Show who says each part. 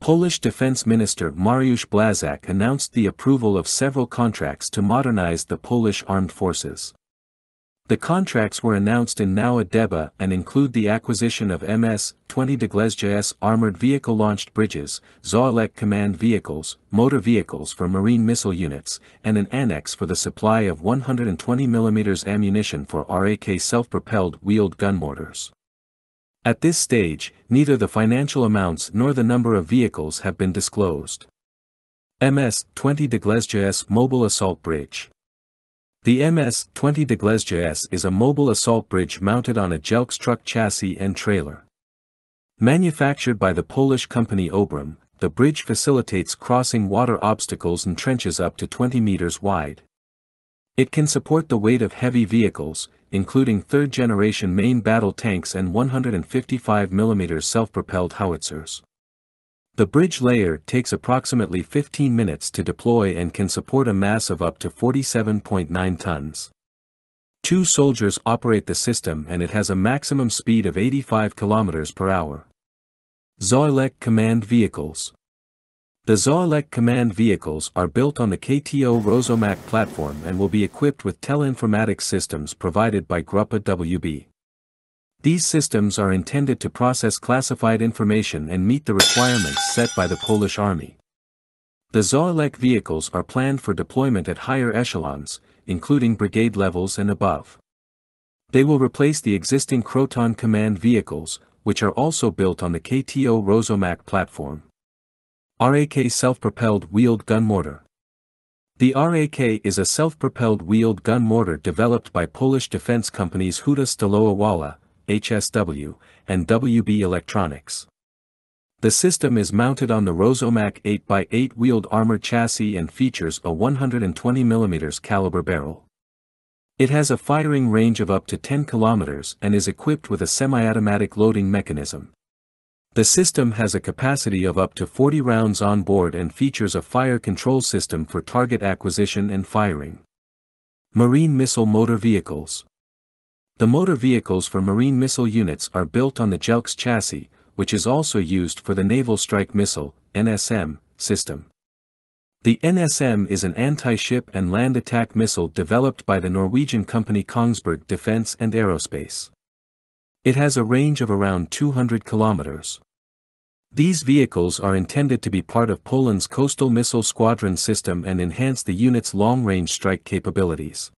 Speaker 1: Polish Defense Minister Mariusz Błaszczak announced the approval of several contracts to modernize the Polish armed forces. The contracts were announced in Nowa Deba and include the acquisition of MS-20 Daglezja armored vehicle-launched bridges, Zaułek command vehicles, motor vehicles for marine missile units, and an annex for the supply of 120mm ammunition for RAK self-propelled wheeled gun mortars. At this stage, neither the financial amounts nor the number of vehicles have been disclosed. MS-20 Daglezja Mobile Assault Bridge The MS-20 Daglezja is a mobile assault bridge mounted on a Jelcz truck chassis and trailer. Manufactured by the Polish company OBRUM, the bridge facilitates crossing water obstacles and trenches up to 20 meters wide. It can support the weight of heavy vehicles, including third-generation main battle tanks and 155mm self-propelled howitzers. The bridge layer takes approximately 15 minutes to deploy and can support a mass of up to 47.9 tons. Two soldiers operate the system and it has a maximum speed of 85 km per hour. Zaułek Command Vehicles the Zaułek command vehicles are built on the KTO Rosomak platform and will be equipped with teleinformatics systems provided by Grupa WB. These systems are intended to process classified information and meet the requirements set by the Polish Army. The Zaułek vehicles are planned for deployment at higher echelons, including brigade levels and above. They will replace the existing Croton command vehicles, which are also built on the KTO Rosomak platform. RAK Self-Propelled Wheeled Gun Mortar The RAK is a self-propelled wheeled gun mortar developed by Polish defense companies Huta Stalowa HSW, and WB Electronics. The system is mounted on the Rosomak 8x8 wheeled armored chassis and features a 120mm caliber barrel. It has a firing range of up to 10 km and is equipped with a semi-automatic loading mechanism. The system has a capacity of up to 40 rounds on board and features a fire control system for target acquisition and firing. Marine Missile Motor Vehicles The motor vehicles for marine missile units are built on the Jelcz chassis, which is also used for the Naval Strike Missile NSM, system. The NSM is an anti-ship and land attack missile developed by the Norwegian company Kongsberg Defence and Aerospace. It has a range of around 200 kilometers. These vehicles are intended to be part of Poland's coastal missile squadron system and enhance the unit's long-range strike capabilities.